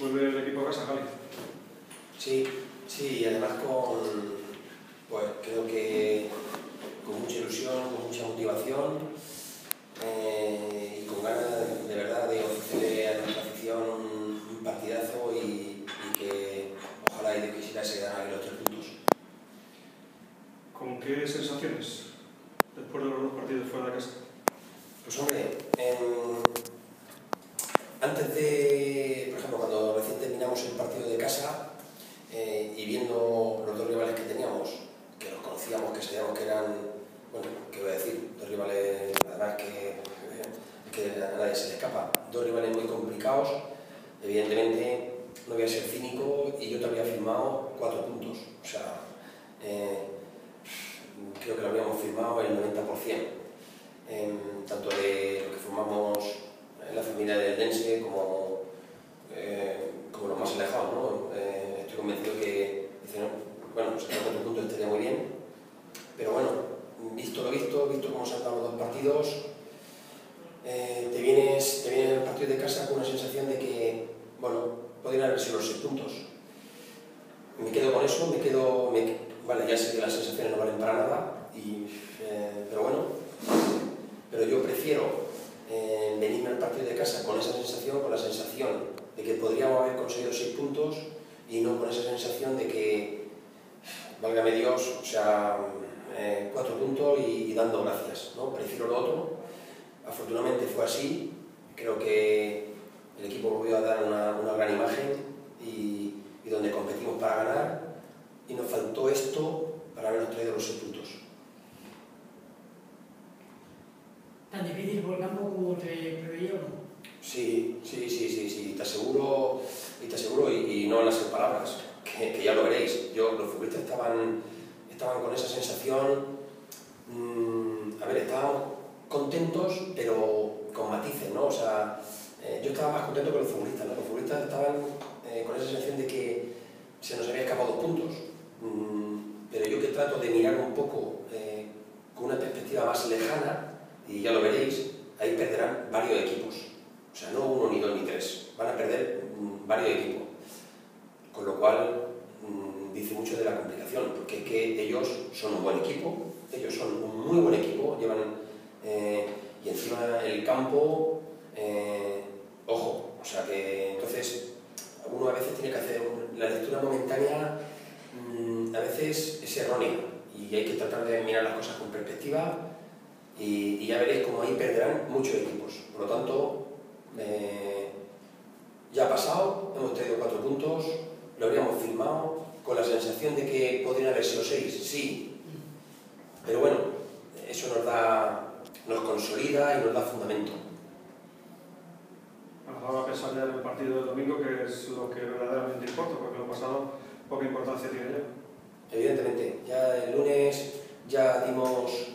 vuelve el equipo a casa, Javi. Sí, sí, y además con, pues creo que con mucha ilusión, con mucha motivación eh, y con ganas de verdad de ofrecerle a nuestra afición un, un partidazo y, y, que ojalá y de quisiera se quedaran los tres puntos. ¿Con qué sensaciones después de los dos partidos fuera de casa? Pues hombre, los conocíamos, que sabíamos que eran, bueno, ¿qué voy a decir? Dos rivales, además que, que a nadie se le escapa, dos rivales muy complicados, evidentemente no voy a ser cínico y yo te había firmado cuatro puntos, o sea, eh, creo que lo habíamos firmado el 90%, eh, tanto de lo que formamos en la familia del Dense como, eh, como los más alejados. ¿no? Eh, estoy convencido que, dice, no, bueno, sacar pues cuatro puntos estaría muy bien, pero bueno, visto lo visto, visto cómo se han dado los dos partidos, eh, te, vienes, te vienes al partido de casa con una sensación de que, bueno, podrían haber sido los seis puntos. Me quedo con eso, me quedo, me, vale, ya sé que las sensaciones no valen para nada, y, eh, pero bueno, pero yo prefiero eh, venirme al partido de casa con esa sensación, con la sensación de que podríamos haber conseguido seis puntos y no con esa sensación de que, válgame Dios, o sea, eh, cuatro puntos y, y, dando gracias, ¿no? Prefiero lo otro. Afortunadamente fue así, creo que el equipo volvió a dar una, una gran imagen y, y donde competimos para ganar y nos faltó esto para habernos traído los seis puntos. ¿Tan difícil por campo como te preveía o no? Sí, sí, sí, sí, sí, te aseguro, y te aseguro, y, y no en las palabras, que, que, ya lo veréis. Yo, los futbolistas estaban, estaban con esa sensación, mmm, a ver, estábamos contentos, pero con matices, ¿no? O sea, eh, yo estaba más contento que los futbolistas. Los futbolistas estaban eh, con esa sensación de que se nos había escapado dos puntos. Mm, pero yo que trato de mirar un poco eh, con una perspectiva más lejana, y ya lo veréis, ahí perderán varios equipos. O sea, no uno, ni dos, ni tres. Van a perder mmm, varios equipos. Con lo cual, mmm, dice mucho de la complicación, porque es que ellos son un buen equipo, ellos son un muy buen equipo, llevan... y encima el campo, eh, ojo, o sea que entonces uno a veces tiene que hacer la lectura momentánea, mmm, a veces es errónea y hay que tratar de mirar las cosas con perspectiva y, ya veréis cómo ahí perderán muchos equipos. Por lo tanto, eh, ya ha pasado, hemos traído cuatro puntos, lo habríamos firmado, con la sensación de que podrían haber sido seis, sí, pero bueno, eso nos da, nos consolida y nos da fundamento. Ahora a pensar ya en el partido del domingo, que es lo que verdaderamente importa, porque lo pasado poca importancia tiene ya. Evidentemente, ya el lunes ya dimos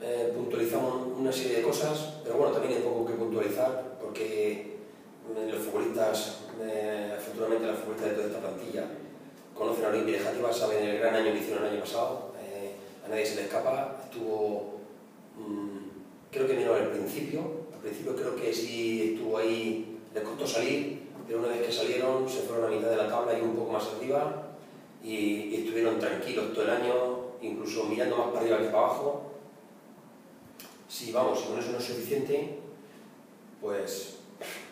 eh, puntualizamos una serie de cosas, pero bueno, también hay poco que puntualizar porque los futbolistas, eh, afortunadamente los futbolistas de toda esta plantilla, conocen a Olimpia de Játiva, saben el gran año que hicieron el año pasado, eh, a nadie se le escapa, estuvo, mmm, creo que vino al principio, al principio creo que sí estuvo ahí, les costó salir, pero una vez que salieron se fueron a mitad de la tabla y un poco más arriba y, y estuvieron tranquilos todo el año, incluso mirando más para arriba que para abajo, si vamos, si con eso no es suficiente, pues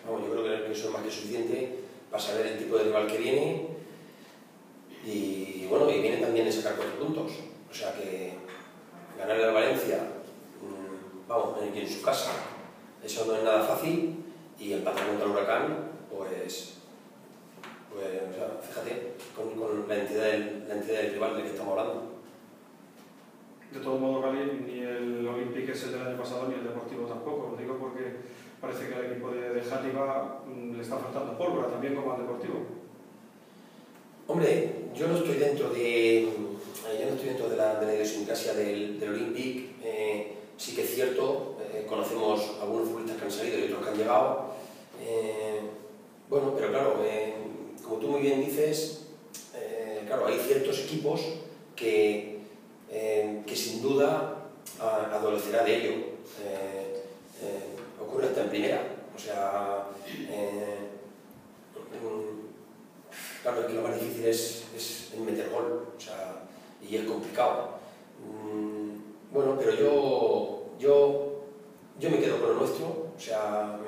vamos, yo creo que eso es más que suficiente para saber el tipo de rival que viene. Y, bueno, y viene también de sacar cuatro puntos. O sea que ganarle a Valencia, vamos, en, en su casa, eso no es nada fácil y empatar contra el Huracán, pues, pues o sea, fíjate, con, con la, entidad del, la entidad del rival del que estamos hablando. De todos modos, Gali, ni el Olympique es el del año pasado, ni el Deportivo tampoco. Lo digo porque parece que al equipo de, de Játiva mmm, le está faltando pólvora, también como al Deportivo. Hombre, yo no estoy dentro de, yo no estoy dentro de la, de la idiosincrasia del, del Olympique. Eh, sí que es cierto, eh, conocemos algunos futbolistas que han salido y otros que han llegado. Eh, bueno, pero claro, eh, como tú muy bien dices, claro, hay ciertos equipos que que sin duda adolecerá de ello. Ocurre hasta en primera. O sea, Claro, es que lo más difícil es, es meter gol, o sea, y es complicado. Mm, bueno, pero yo, yo, yo me quedo con lo nuestro, o sea,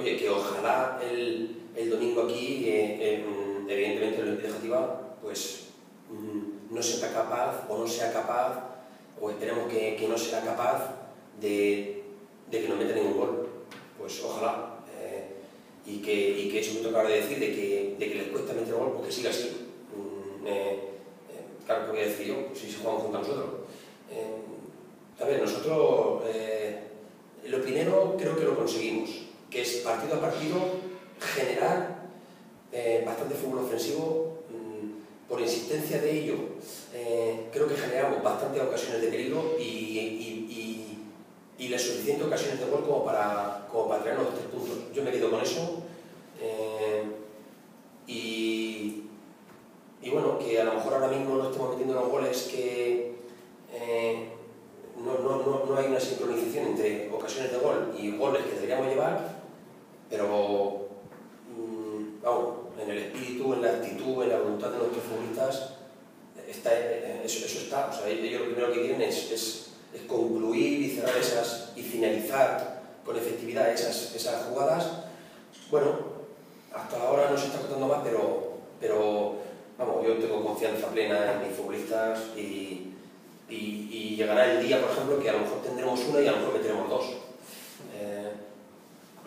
oye, que ojalá el, el domingo aquí, eh, evidentemente el Olímpico pues mm, no sea capaz o no sea capaz, o esperemos que, que no sea capaz de, de que no meta ningún gol. Pues ojalá, y que, y que eso me toca de decir, de que, de que les cuesta meter gol, porque siga así. Mm, eh, eh, claro, que voy a decir yo? Si se juegan junto a nosotros. Eh, a ver, nosotros lo primero creo que lo conseguimos, que es partido a partido generar bastante fútbol ofensivo. Mm, por insistencia de ello, creo que generamos bastantes ocasiones de peligro y, las suficientes ocasiones de gol como para, como para traernos los tres puntos. Yo me quedo con eso eh, y, y, bueno, que a lo mejor ahora mismo no estemos metiendo los goles que eh, no, no, no, hay una sincronización entre ocasiones de gol y goles que deberíamos llevar, pero mm, vamos, en el espíritu, en la actitud, en la voluntad de nuestros futbolistas, está, eh, eso, eso, está. O sea, ellos lo primero que quieren es, es, es concluir y cerrar esas y finalizar con efectividad esas, esas jugadas. Bueno, hasta ahora no se está contando más, pero, pero vamos, yo tengo confianza plena en mis futbolistas y, y, llegará el día, por ejemplo, que a lo mejor tendremos una y a lo mejor meteremos dos. Eh,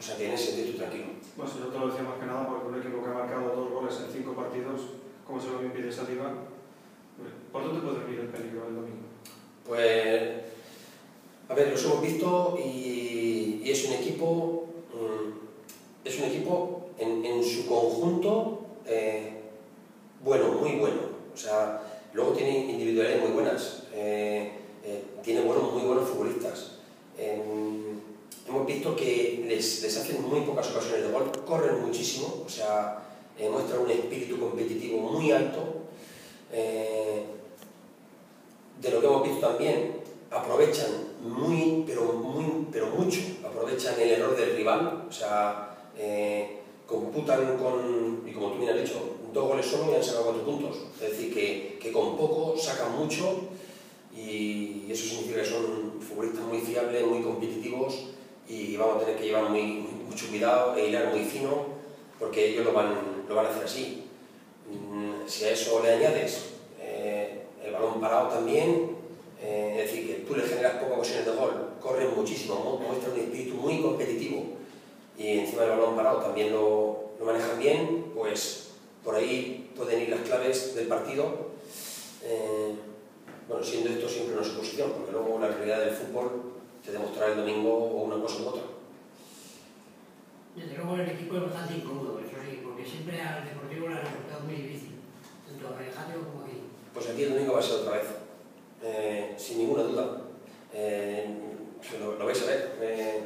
o sea que en ese sentido tranquilo. Bueno, yo te lo decía más que nada porque un equipo que ha marcado dos goles en cinco partidos, como se lo impide Sativa, ¿por dónde puede venir el peligro el domingo? Pues, a ver, los hemos visto y, y es un equipo, mm, es un equipo en, su conjunto, eh, bueno, muy bueno. O sea, luego tiene individualidades muy buenas, eh, eh, tiene buenos, muy buenos futbolistas. Em, hemos visto que les, les, hacen muy pocas ocasiones de gol, corren muchísimo, o sea, muestran un espíritu competitivo muy alto. de lo que hemos visto también, aprovechan muy, pero, muy, pero mucho, aprovechan el error del rival, o sea, computan con, y como tú bien has dicho, dos goles solo y han sacado cuatro puntos. Es decir, que, que con poco sacan mucho y eso significa que son futbolistas muy fiables, muy competitivos y vamos a tener que llevar muy, mucho cuidado e hilar muy fino porque ellos lo van, lo van a hacer así. Mm, si a eso le añades eh, el balón parado también, eh, es decir, que tú le generas pocas ocasiones de gol, corren muchísimo, muestran un espíritu muy competitivo y encima del balón parado también lo, lo, manejan bien, pues por ahí pueden ir las claves del partido. Eh, bueno, siendo esto siempre una suposición, porque luego la realidad del fútbol te demostrará el domingo o una cosa u otra. Desde luego el equipo es bastante incómodo, porque siempre al Deportivo le ha resultado muy difícil, tanto a Alejandro como aquí. Pues aquí el domingo va a ser otra vez, eh, sin ninguna duda. Eh, lo, lo, vais a ver. Eh,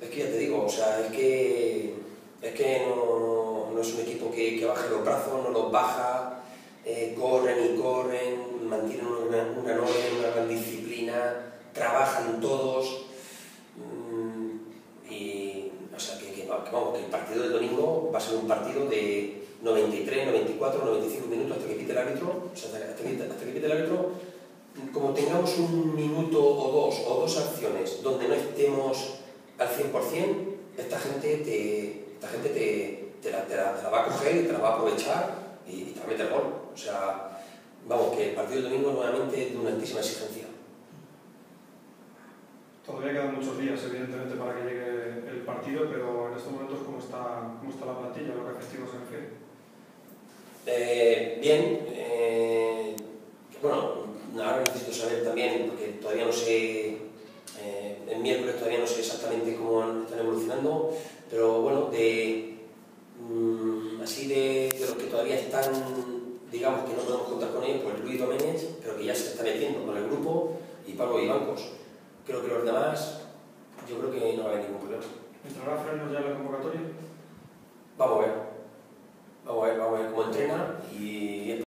es que ya te digo, o sea, es que, es que no, no, es un equipo que, que, baje los brazos, no los baja, eh, corren y corren, mantienen una, una una gran disciplina, trabajan todos. Mm, y, o sea, que, que, vamos, que el partido del domingo a ser un partido de 93, 94, 95 minutos hasta que pite el árbitro, o sea, hasta que, hasta que pite el árbitro, como tengamos un minuto o dos, o dos acciones donde no estemos al 100%, esta gente te, esta gente te, te, la, te, la, te, la, va a coger y te la va a aprovechar y, y te va a meter gol. O sea, vamos, que el partido de domingo nuevamente es de una altísima exigencia. Todavía quedan muchos días, evidentemente, para que llegue el partido, pero en estos momentos, ¿cómo está, cómo está la plantilla, lo que festivos se refiere? Eh, bien, eh, bueno, ahora necesito saber también, porque todavía no sé eh, el miércoles todavía no sé exactamente cómo están evolucionando, pero bueno, de, mm, así de, de, los que todavía están, digamos que no podemos contar con ellos, pues Luis Doménez, pero que ya se está metiendo con el grupo, y Pablo Ibancos. Creo que los demás, yo creo que no va a haber ningún problema. ¿Entrará Frenos ya en la convocatoria? Vamos a ver,